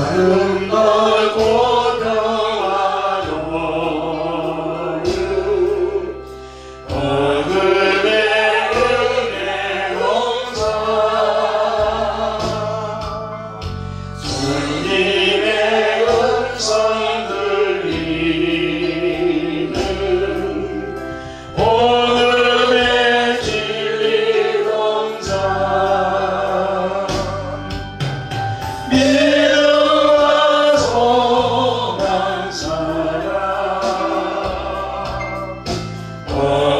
나는 널고 Oh.